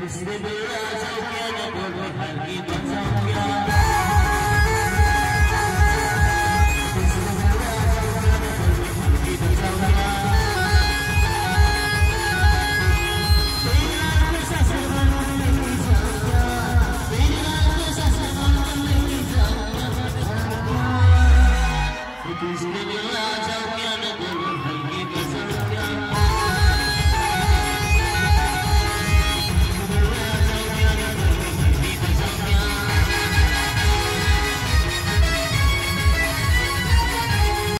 खुशबू बुरा सब क्या बोलो हर की बचाऊंगा